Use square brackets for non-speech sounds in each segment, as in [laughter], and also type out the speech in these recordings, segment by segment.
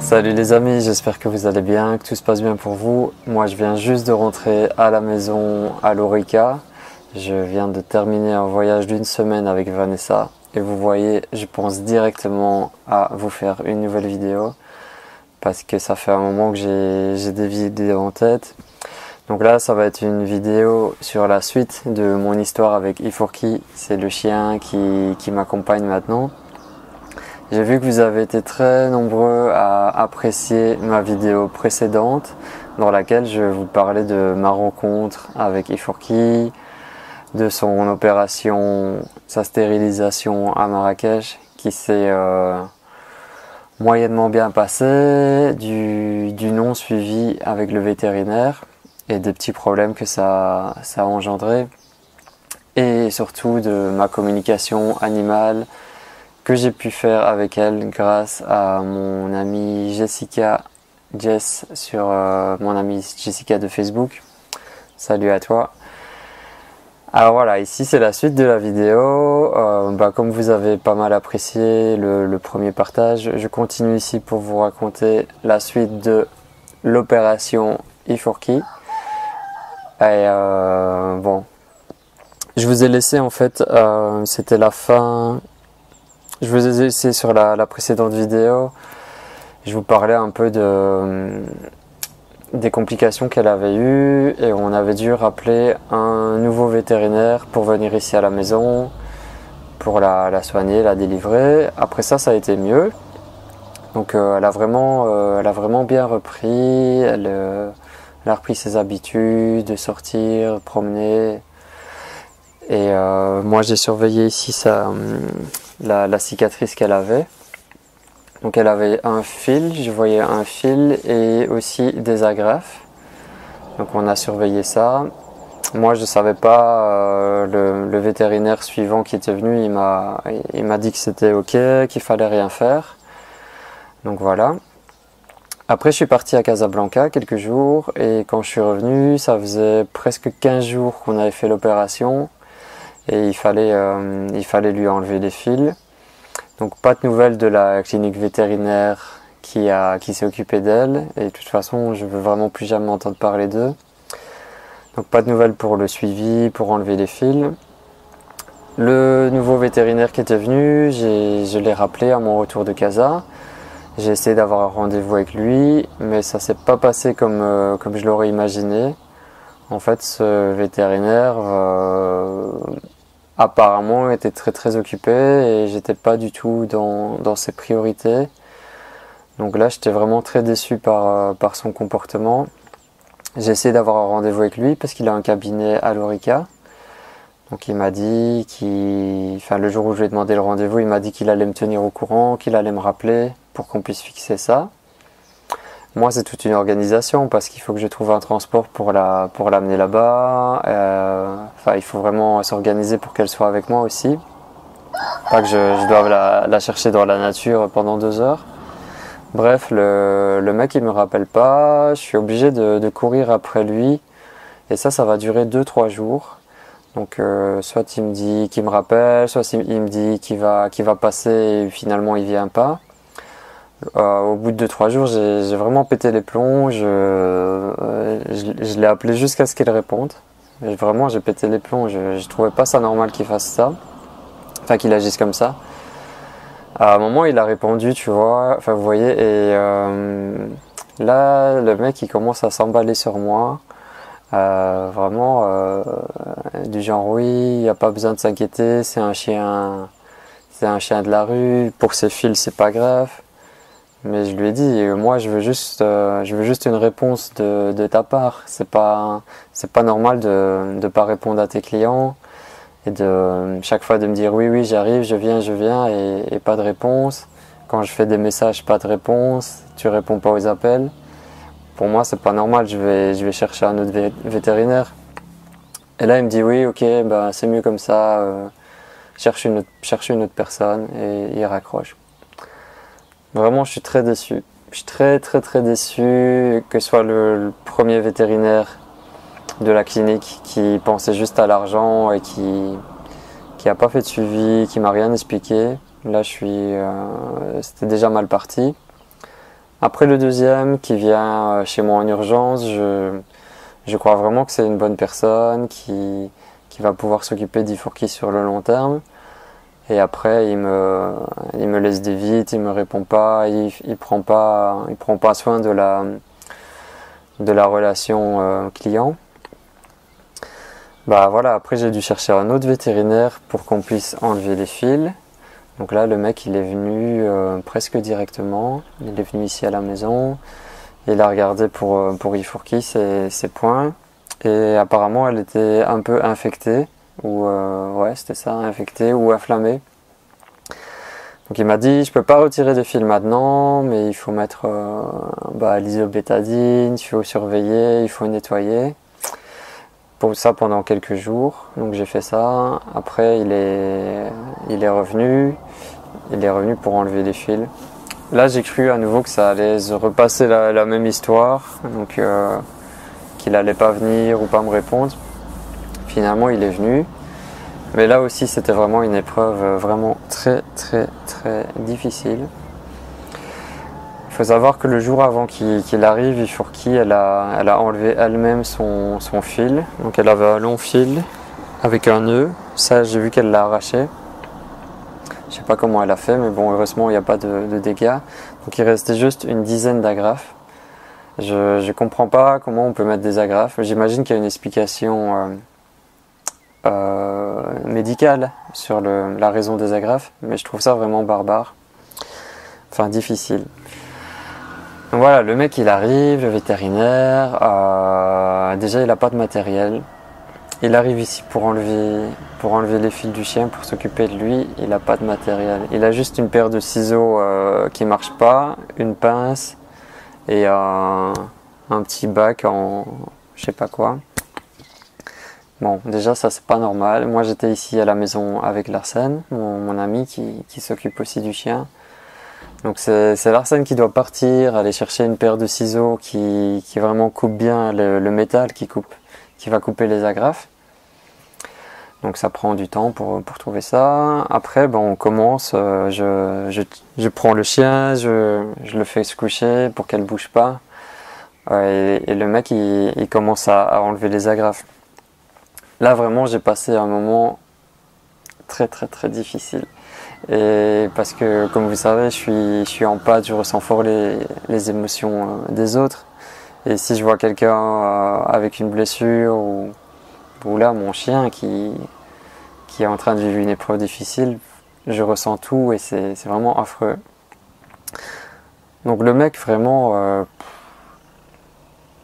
Salut les amis, j'espère que vous allez bien, que tout se passe bien pour vous. Moi je viens juste de rentrer à la maison à Lorica. Je viens de terminer un voyage d'une semaine avec Vanessa. Et vous voyez, je pense directement à vous faire une nouvelle vidéo. Parce que ça fait un moment que j'ai des vidéos en tête. Donc là, ça va être une vidéo sur la suite de mon histoire avec Iforki. C'est le chien qui, qui m'accompagne maintenant. J'ai vu que vous avez été très nombreux à apprécier ma vidéo précédente dans laquelle je vous parlais de ma rencontre avec Iforki, de son opération, sa stérilisation à Marrakech qui s'est euh, moyennement bien passée, du, du, non suivi avec le vétérinaire et des petits problèmes que ça, ça a engendré et surtout de ma communication animale que j'ai pu faire avec elle grâce à mon amie Jessica Jess sur euh, mon amie Jessica de Facebook. Salut à toi. Alors voilà, ici c'est la suite de la vidéo. Euh, bah, comme vous avez pas mal apprécié le, premier partage, je continue ici pour vous raconter la suite de l'opération E4Key. Et euh, bon, je vous ai laissé en fait, c'était la fin je vous ai laissé sur la, précédente vidéo. Je vous parlais un peu de, des complications qu'elle avait eues et on avait dû rappeler un nouveau vétérinaire pour venir ici à la maison pour la, soigner, la délivrer. Après ça, ça a été mieux. Donc euh, elle, a vraiment, euh, elle a vraiment bien repris. Elle, euh, elle, a repris ses habitudes de sortir, promener. Et moi, j'ai surveillé ici sa, la, cicatrice qu'elle avait. Donc elle avait un fil, je voyais un fil et aussi des agrafes. Donc on a surveillé ça. Moi je ne savais pas, euh, le, vétérinaire suivant qui était venu, il m'a dit que c'était ok, qu'il fallait rien faire. Donc voilà. Après je suis parti à Casablanca quelques jours et quand je suis revenu, ça faisait presque 15 jours qu'on avait fait l'opération et il fallait, euh, lui enlever les fils. Donc pas de nouvelles de la clinique vétérinaire qui s'est occupée d'elle et de toute façon je veux vraiment plus jamais entendre parler d'eux. Donc pas de nouvelles pour le suivi, pour enlever les fils. Le nouveau vétérinaire qui était venu, je l'ai rappelé à mon retour de Casa. J'ai essayé d'avoir un rendez-vous avec lui, mais ça s'est pas passé comme, euh, comme je l'aurais imaginé. En fait, ce vétérinaire euh, apparemment était très très occupé et j'étais pas du tout dans, dans, ses priorités. Donc là, j'étais vraiment très déçu par, euh, par son comportement. J'ai essayé d'avoir un rendez-vous avec lui parce qu'il a un cabinet à Lorica. Donc il m'a dit qu'il, enfin le jour où je lui ai demandé le rendez-vous, il m'a dit qu'il allait me tenir au courant, qu'il allait me rappeler pour qu'on puisse fixer ça. Moi, c'est toute une organisation parce qu'il faut que je trouve un transport pour la pour l'amener là-bas. Euh, il faut vraiment s'organiser pour qu'elle soit avec moi aussi. Pas que je, doive la, chercher dans la nature pendant deux heures. Bref, le, mec il me rappelle pas. Je suis obligé de, de courir après lui. Et ça, ça va durer deux trois jours. Donc, euh, soit il me dit qu'il me rappelle, soit il me dit qu'il va qu'il va passer et finalement il vient pas. Euh, au bout de 2-3 jours, j'ai vraiment pété les plombs. Je, euh, je, l'ai appelé jusqu'à ce qu'il réponde. vraiment, j'ai pété les plombs. Je, je trouvais pas ça normal qu'il fasse ça. Enfin, qu'il agisse comme ça. À un moment, il a répondu, tu vois. Enfin, vous voyez. Et euh, là, le mec, il commence à s'emballer sur moi. Vraiment, du genre, oui, il n'y a pas besoin de s'inquiéter. C'est un chien. C'est un chien de la rue. Pour ses fils, c'est pas grave. Mais je lui ai dit, moi je veux juste, euh, je veux juste une réponse de, ta part. C'est pas, c'est pas normal de ne pas répondre à tes clients et de chaque fois de me dire oui oui j'arrive, je viens, je viens et, et, pas de réponse. Quand je fais des messages, pas de réponse. Tu réponds pas aux appels. Pour moi c'est pas normal. Je vais, je vais chercher un autre vétérinaire. Et là il me dit oui ok bah c'est mieux comme ça. Euh, cherche une autre, cherche une autre personne et il raccroche. Vraiment, je suis très déçu. Je suis très très très déçu que ce soit le, premier vétérinaire de la clinique qui pensait juste à l'argent et qui, qui pas fait de suivi, qui m'a rien expliqué. Là, je suis, c'était déjà mal parti. Après le deuxième qui vient chez moi en urgence, je, je crois vraiment que c'est une bonne personne qui, qui va pouvoir s'occuper d'Ifourki sur le long terme. Et après, il me, laisse des vides, il me répond pas, il, il prend pas, soin de la, relation euh, client. Bah après j'ai dû chercher un autre vétérinaire pour qu'on puisse enlever les fils. Donc là, le mec, il est venu euh, presque directement. Il est venu ici à la maison. Il a regardé pour, euh, pour Ifourki ses, ses points. Et apparemment, elle était un peu infectée. Ou, euh, ouais, c'était ça, infectée ou inflammée. Donc il m'a dit, je peux pas retirer des fils maintenant, mais il faut mettre euh, bah, l'isobétadine, il faut surveiller, il faut nettoyer. Pour ça pendant quelques jours. Donc j'ai fait ça. Après il est, il est revenu. Il est revenu pour enlever les fils. Là j'ai cru à nouveau que ça allait se repasser la, même histoire. Donc euh, qu'il allait pas venir ou pas me répondre. Finalement il est venu. Mais là aussi, c'était vraiment une épreuve euh, vraiment très, très, très difficile. Il faut savoir que le jour avant qu'il arrive, Ifurki, elle a, elle a enlevé elle-même son, son, fil. Donc elle avait un long fil avec un nœud. Ça, j'ai vu qu'elle l'a arraché. Je sais pas comment elle a fait, mais bon, heureusement, il n'y a pas de, dégâts. Donc il restait juste une dizaine d'agrafes. Je ne comprends pas comment on peut mettre des agrafes. J'imagine qu'il y a une explication... Euh, médicale sur la raison des agrafes, mais je trouve ça vraiment barbare. Enfin, difficile. Voilà, le mec il arrive, le vétérinaire, euh, déjà il n'a pas de matériel. Il arrive ici pour enlever, pour enlever les fils du chien, pour s'occuper de lui, il n'a pas de matériel. Il a juste une paire de ciseaux euh, qui marche pas, une pince et un petit bac en je sais pas quoi. Bon, déjà ça c'est pas normal. Moi j'étais ici à la maison avec Larsen, mon, ami qui, qui s'occupe aussi du chien. Donc c'est Larsen qui doit partir, aller chercher une paire de ciseaux qui, qui vraiment coupe bien le, métal, qui coupe, qui va couper les agrafes. Donc ça prend du temps pour, pour trouver ça. Après, on commence, euh, je, je, prends le chien, je, je le fais se coucher pour qu'elle bouge pas. et, et, le mec il, il commence à, à enlever les agrafes. Là, vraiment, j'ai passé un moment très, très, très difficile. Et parce que, comme vous savez, je suis, en pâte, je ressens fort les, émotions euh, des autres. Et si je vois quelqu'un euh, avec une blessure ou, là, mon chien qui, qui est en train de vivre une épreuve difficile, je ressens tout et c'est vraiment affreux. Donc le mec, vraiment, euh,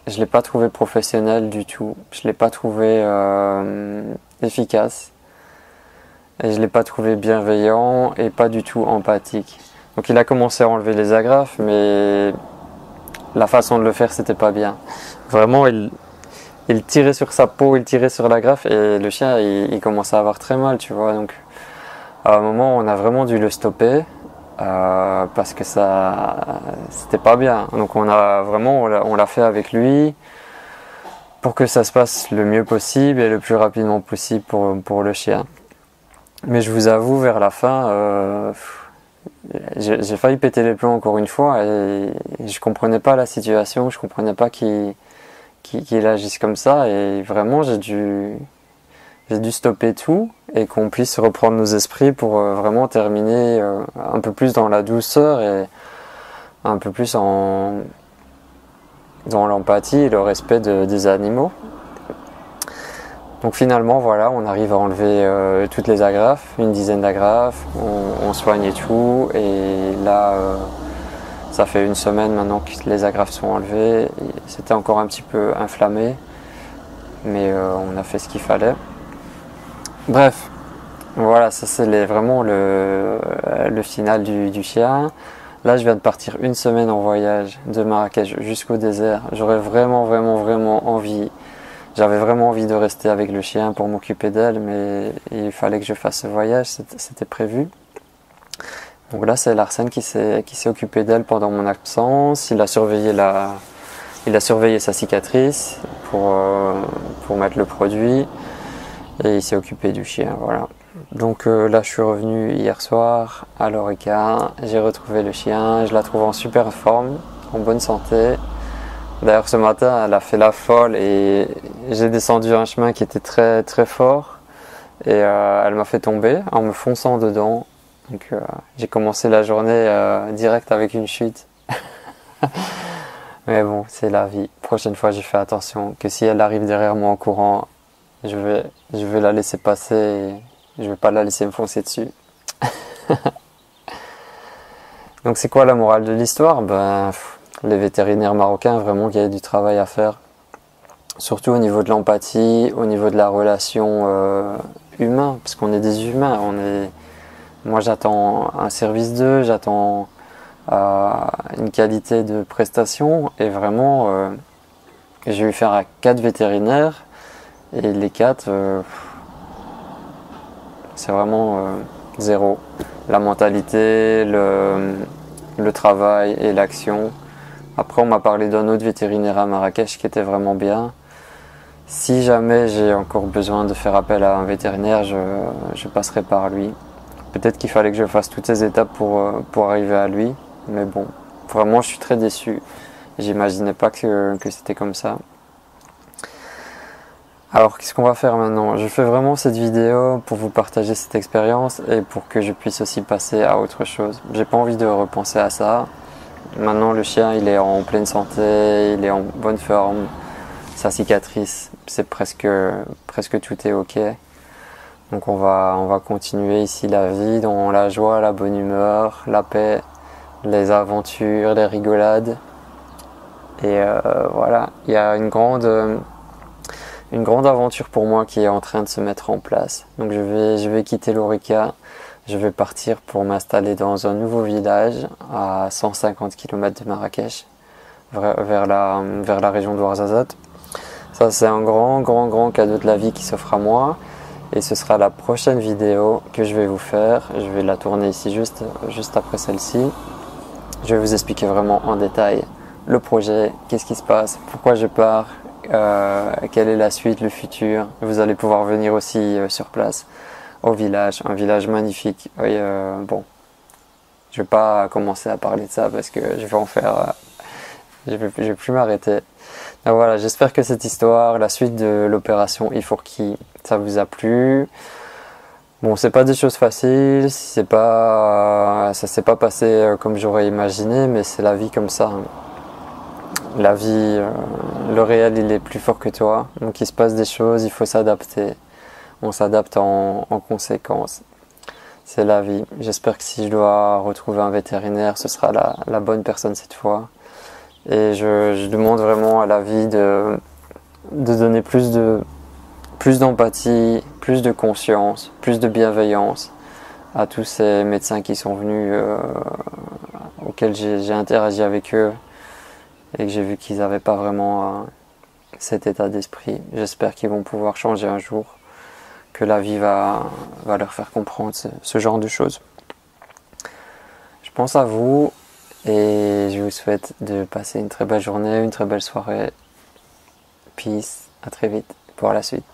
je l'ai pas trouvé professionnel du tout. Je l'ai pas trouvé euh, efficace. Et je l'ai pas trouvé bienveillant et pas du tout empathique. Donc il a commencé à enlever les agrafes, mais la façon de le faire, c'était pas bien. Vraiment, il, tirait sur sa peau, il tirait sur l'agrafe et le chien, il commençait à avoir très mal, tu vois. Donc à un moment, on a vraiment dû le stopper. Euh, parce que ça c'était pas bien. Donc on a vraiment on l'a fait avec lui pour que ça se passe le mieux possible et le plus rapidement possible pour, pour le chien. Mais je vous avoue vers la fin euh, j'ai failli péter les plombs encore une fois et, je comprenais pas la situation. Je comprenais pas qu'il agisse comme ça. Et vraiment j'ai dû j'ai dû stopper tout et qu'on puisse reprendre nos esprits pour euh, vraiment terminer euh, un peu plus dans la douceur et un peu plus en dans l'empathie et le respect de, des animaux. Donc finalement voilà, on arrive à enlever euh, toutes les agrafes, une dizaine d'agrafes, on, on, soigne tout et là ça fait une semaine maintenant que les agrafes sont enlevées. C'était encore un petit peu inflammé mais on a fait ce qu'il fallait. Bref, voilà, ça c'est vraiment le, final du, du, chien. Là, je viens de partir une semaine en voyage de Marrakech jusqu'au désert. J'aurais vraiment, vraiment, vraiment envie. J'avais vraiment envie de rester avec le chien pour m'occuper d'elle, mais il fallait que je fasse ce voyage, c'était prévu. Donc là, c'est Larsen qui s'est occupé d'elle pendant mon absence. Il a surveillé sa cicatrice euh, pour mettre le produit. Et il s'est occupé du chien, voilà. Donc euh, là, je suis revenu hier soir à l'Orica. J'ai retrouvé le chien. Je la trouve en super forme, en bonne santé. D'ailleurs, ce matin, elle a fait la folle et j'ai descendu un chemin qui était très très fort. Et euh, elle m'a fait tomber en me fonçant dedans. Donc euh, j'ai commencé la journée direct avec une chute. [laughs] Mais bon, c'est la vie. Prochaine fois, je fais attention que si elle arrive derrière moi en courant, je vais, la laisser passer et je vais pas la laisser me foncer dessus. [laughs] Donc c'est quoi la morale de l'histoire? Ben les vétérinaires marocains vraiment qu'il y a du travail à faire. Surtout au niveau de l'empathie, au niveau de la relation euh, humain, parce qu'on est des humains. On est... Moi j'attends un service d'eux, j'attends euh, une qualité de prestation et vraiment euh, j'ai eu faire à quatre vétérinaires et les quatre, euh, c'est vraiment euh, zéro. La mentalité, le, travail et l'action. Après, on m'a parlé d'un autre vétérinaire à Marrakech qui était vraiment bien. Si jamais j'ai encore besoin de faire appel à un vétérinaire, je, passerai par lui. Peut-être qu'il fallait que je fasse toutes ces étapes pour, euh, pour arriver à lui. Mais bon, vraiment, je suis très déçu. J'imaginais pas que c'était comme ça. Alors qu'est-ce qu'on va faire maintenant? Je fais vraiment cette vidéo pour vous partager cette expérience et pour que je puisse aussi passer à autre chose. J'ai pas envie de repenser à ça. Maintenant le chien il est en pleine santé, il est en bonne forme, sa cicatrice c'est presque tout est ok. Donc on va on va continuer ici la vie dans la joie, la bonne humeur, la paix, les aventures, les rigolades. Et euh, voilà, il y a une grande une grande aventure pour moi qui est en train de se mettre en place. Donc je vais, je vais quitter l'Orica, je vais partir pour m'installer dans un nouveau village à 150 km de Marrakech, vers la, vers la région d'Ouarzazate. Ça c'est un grand, grand, grand cadeau de la vie qui s'offre à moi. Et ce sera la prochaine vidéo que je vais vous faire. Je vais la tourner ici juste, juste après celle-ci. Je vais vous expliquer vraiment en détail le projet, qu'est-ce qui se passe, pourquoi je pars, euh, quelle est la suite, le futur? Vous allez pouvoir venir aussi euh, sur place au village, un village magnifique. Euh, bon, je vais pas commencer à parler de ça parce que je vais en faire, je vais, vais plus m'arrêter. voilà, j'espère que cette histoire, la suite de l'opération Ifourki, ça vous a plu. Bon, c'est pas des choses faciles, c'est pas, ça s'est pas passé comme j'aurais imaginé, mais c'est la vie comme ça la vie, euh, le réel, il est plus fort que toi. Donc il se passe des choses, il faut s'adapter. On s'adapte en, conséquence. C'est la vie. J'espère que si je dois retrouver un vétérinaire, ce sera la, bonne personne cette fois. Et je, demande vraiment à la vie de, de donner plus de plus d'empathie, plus de conscience, plus de bienveillance à tous ces médecins qui sont venus, euh, auxquels j'ai interagi avec eux et que j'ai vu qu'ils n'avaient pas vraiment euh, cet état d'esprit. J'espère qu'ils vont pouvoir changer un jour, que la vie va, va leur faire comprendre ce, genre de choses. Je pense à vous et je vous souhaite de passer une très belle journée, une très belle soirée. Peace, à très vite pour la suite.